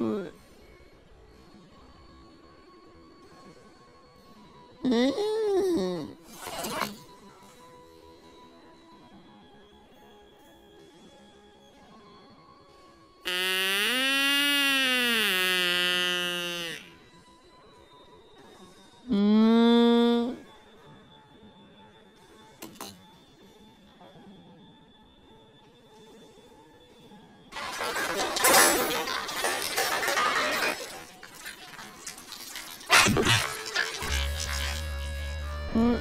うんうんうん。hmm